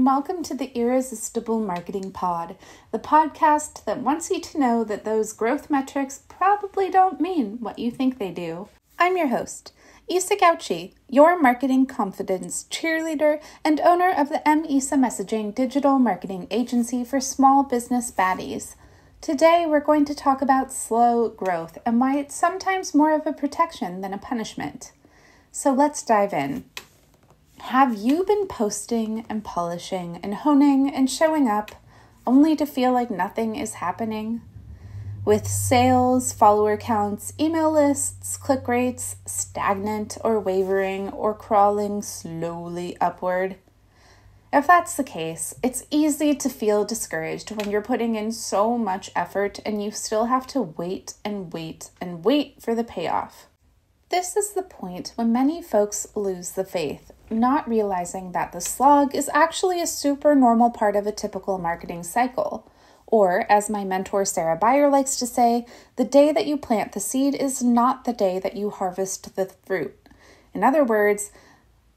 and welcome to the Irresistible Marketing Pod, the podcast that wants you to know that those growth metrics probably don't mean what you think they do. I'm your host, Isa Gautschi, your marketing confidence cheerleader and owner of the MISA Messaging digital marketing agency for small business baddies. Today, we're going to talk about slow growth and why it's sometimes more of a protection than a punishment. So let's dive in. Have you been posting and polishing and honing and showing up only to feel like nothing is happening? With sales, follower counts, email lists, click rates stagnant or wavering or crawling slowly upward? If that's the case, it's easy to feel discouraged when you're putting in so much effort and you still have to wait and wait and wait for the payoff. This is the point when many folks lose the faith, not realizing that the slog is actually a super normal part of a typical marketing cycle. Or, as my mentor Sarah Beyer likes to say, the day that you plant the seed is not the day that you harvest the fruit. In other words,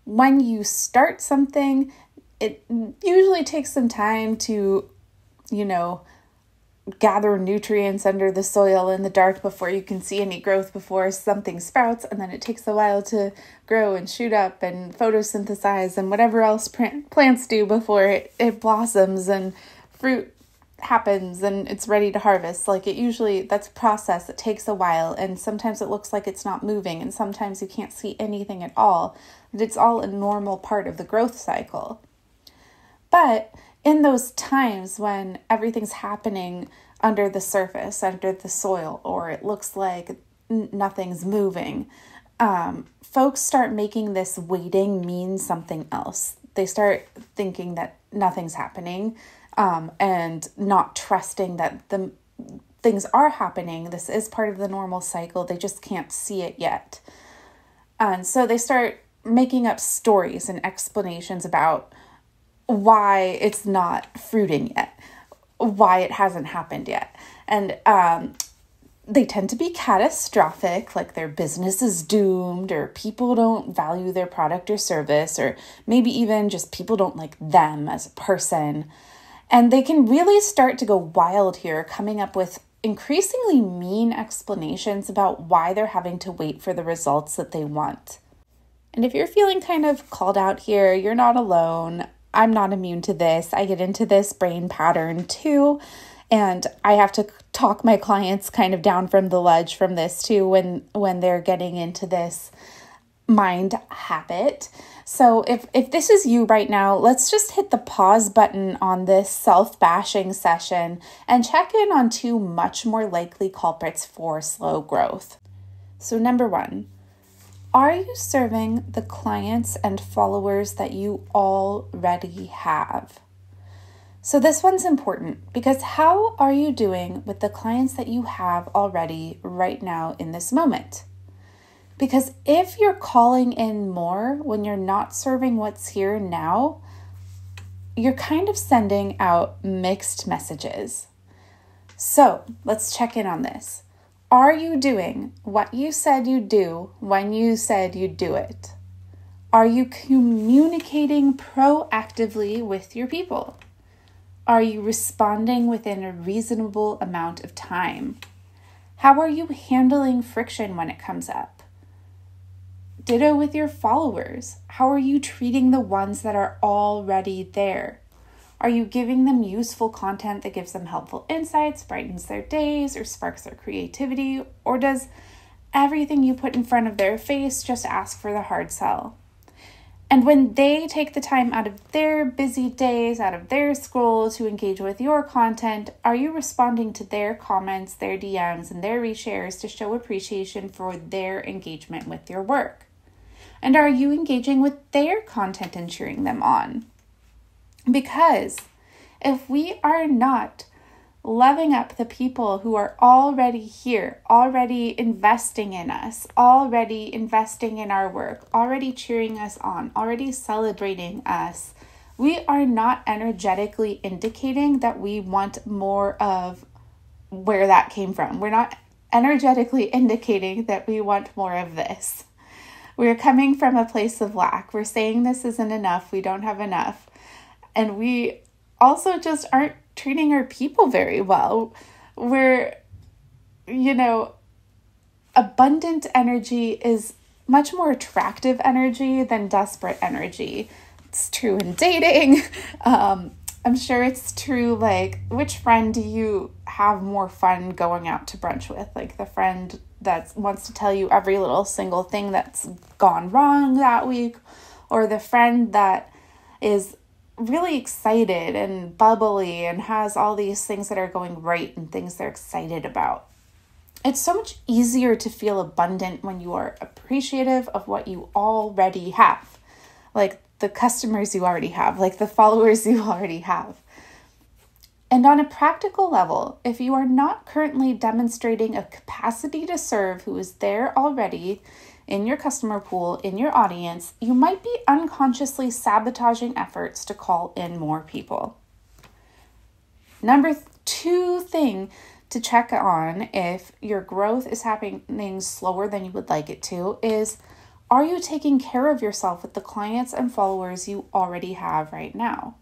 when you start something, it usually takes some time to, you know, gather nutrients under the soil in the dark before you can see any growth before something sprouts and then it takes a while to grow and shoot up and photosynthesize and whatever else plants do before it, it blossoms and fruit happens and it's ready to harvest. Like it usually that's a process that takes a while and sometimes it looks like it's not moving and sometimes you can't see anything at all but it's all a normal part of the growth cycle. But in those times when everything's happening under the surface, under the soil, or it looks like nothing's moving, um, folks start making this waiting mean something else. They start thinking that nothing's happening um, and not trusting that the things are happening. This is part of the normal cycle. They just can't see it yet. And so they start making up stories and explanations about why it's not fruiting yet, why it hasn't happened yet. And um, they tend to be catastrophic, like their business is doomed, or people don't value their product or service, or maybe even just people don't like them as a person. And they can really start to go wild here, coming up with increasingly mean explanations about why they're having to wait for the results that they want. And if you're feeling kind of called out here, you're not alone. I'm not immune to this. I get into this brain pattern too. And I have to talk my clients kind of down from the ledge from this too when when they're getting into this mind habit. So if if this is you right now, let's just hit the pause button on this self-bashing session and check in on two much more likely culprits for slow growth. So number 1, are you serving the clients and followers that you already have? So, this one's important because how are you doing with the clients that you have already right now in this moment? Because if you're calling in more when you're not serving what's here now, you're kind of sending out mixed messages. So, let's check in on this. Are you doing what you said you'd do when you said you'd do it? Are you communicating proactively with your people? Are you responding within a reasonable amount of time? How are you handling friction when it comes up? Ditto with your followers. How are you treating the ones that are already there? Are you giving them useful content that gives them helpful insights, brightens their days, or sparks their creativity? Or does everything you put in front of their face just ask for the hard sell? And when they take the time out of their busy days, out of their school to engage with your content, are you responding to their comments, their DMs, and their reshares to show appreciation for their engagement with your work? And are you engaging with their content and cheering them on? Because if we are not loving up the people who are already here, already investing in us, already investing in our work, already cheering us on, already celebrating us, we are not energetically indicating that we want more of where that came from. We're not energetically indicating that we want more of this. We're coming from a place of lack. We're saying this isn't enough, we don't have enough And we also just aren't treating our people very well. We're, you know, abundant energy is much more attractive energy than desperate energy. It's true in dating. Um, I'm sure it's true. Like, which friend do you have more fun going out to brunch with? Like, the friend that wants to tell you every little single thing that's gone wrong that week, or the friend that is really excited and bubbly and has all these things that are going right and things they're excited about. It's so much easier to feel abundant when you are appreciative of what you already have, like the customers you already have, like the followers you already have. And on a practical level, if you are not currently demonstrating a capacity to serve who is there already in your customer pool, in your audience, you might be unconsciously sabotaging efforts to call in more people. Number two thing to check on if your growth is happening slower than you would like it to is are you taking care of yourself with the clients and followers you already have right now?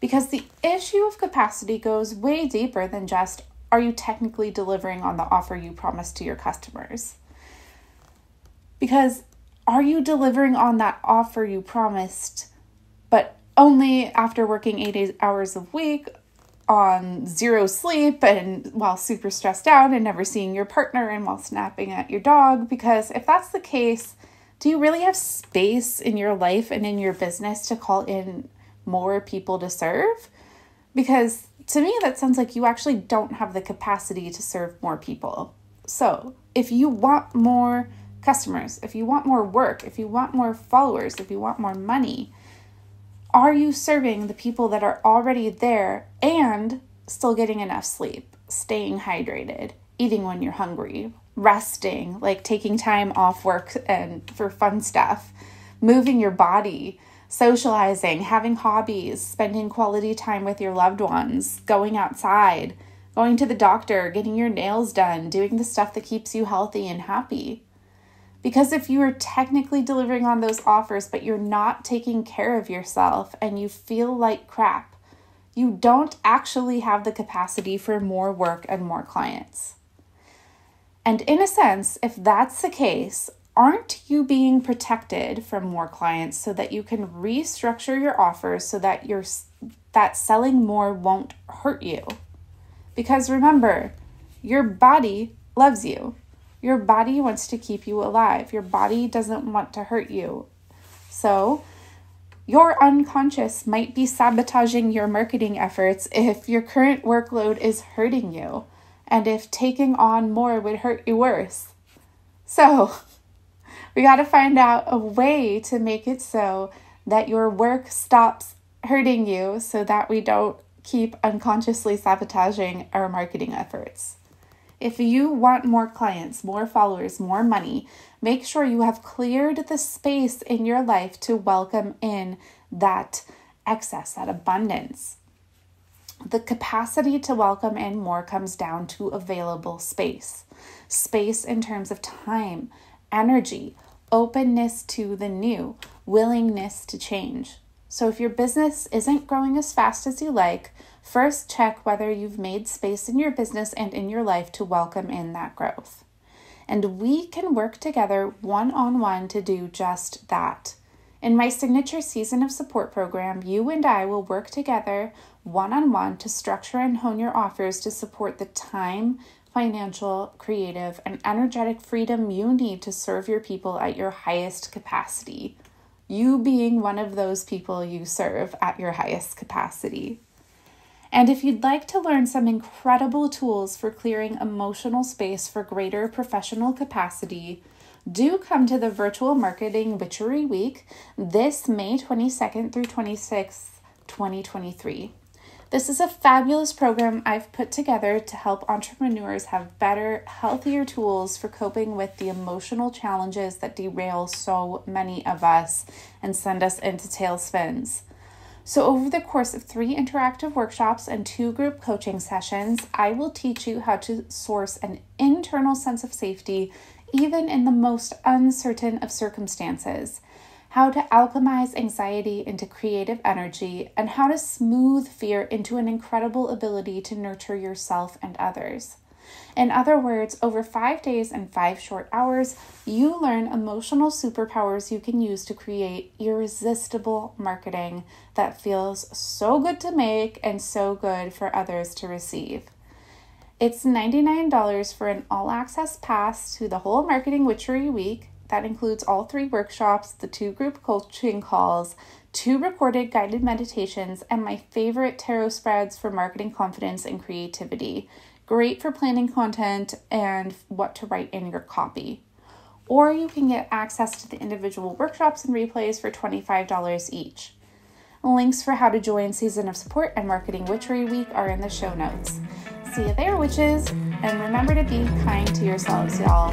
Because the issue of capacity goes way deeper than just are you technically delivering on the offer you promised to your customers? Because are you delivering on that offer you promised, but only after working eight hours a week on zero sleep and while super stressed out and never seeing your partner and while snapping at your dog? Because if that's the case, do you really have space in your life and in your business to call in more people to serve? Because to me, that sounds like you actually don't have the capacity to serve more people. So, if you want more customers, if you want more work, if you want more followers, if you want more money, are you serving the people that are already there and still getting enough sleep, staying hydrated, eating when you're hungry, resting, like taking time off work and for fun stuff, moving your body, socializing, having hobbies, spending quality time with your loved ones, going outside, going to the doctor, getting your nails done, doing the stuff that keeps you healthy and happy. Because if you are technically delivering on those offers, but you're not taking care of yourself and you feel like crap, you don't actually have the capacity for more work and more clients. And in a sense, if that's the case, aren't you being protected from more clients so that you can restructure your offers so that you're that selling more won't hurt you? Because remember, your body loves you. Your body wants to keep you alive. Your body doesn't want to hurt you. So, your unconscious might be sabotaging your marketing efforts if your current workload is hurting you and if taking on more would hurt you worse. So, we got to find out a way to make it so that your work stops hurting you so that we don't keep unconsciously sabotaging our marketing efforts. If you want more clients, more followers, more money, make sure you have cleared the space in your life to welcome in that excess, that abundance. The capacity to welcome in more comes down to available space. Space in terms of time, energy, openness to the new, willingness to change. So, if your business isn't growing as fast as you like, first check whether you've made space in your business and in your life to welcome in that growth. And we can work together one on one to do just that. In my signature season of support program, you and I will work together one on one to structure and hone your offers to support the time, financial, creative, and energetic freedom you need to serve your people at your highest capacity. You being one of those people you serve at your highest capacity. And if you'd like to learn some incredible tools for clearing emotional space for greater professional capacity, do come to the Virtual Marketing Witchery Week this May 22nd through 26th, 2023. This is a fabulous program I've put together to help entrepreneurs have better, healthier tools for coping with the emotional challenges that derail so many of us and send us into tailspins. So, over the course of three interactive workshops and two group coaching sessions, I will teach you how to source an internal sense of safety even in the most uncertain of circumstances how to alchemize anxiety into creative energy, and how to smooth fear into an incredible ability to nurture yourself and others. In other words, over five days and five short hours, you learn emotional superpowers you can use to create irresistible marketing that feels so good to make and so good for others to receive. It's $99 for an all access pass to the whole Marketing Witchery Week. That includes all three workshops, the two group coaching calls, two recorded guided meditations, and my favorite tarot spreads for marketing confidence and creativity. Great for planning content and what to write in your copy. Or you can get access to the individual workshops and replays for $25 each. Links for how to join Season of Support and Marketing Witchery Week are in the show notes. See you there, witches, and remember to be kind to yourselves, y'all.